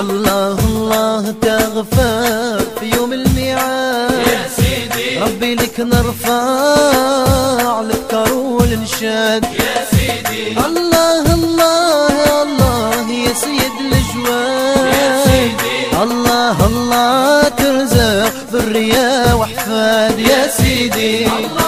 الله الله تغفر في يوم الميعاد. يا سيدي. ربي لك نرفع نذكر والنشاد يا سيدي. الله الله الله يا سيد الجواد يا سيدي. الله الله ترزق ذرية وحفاد. يا سيدي. الله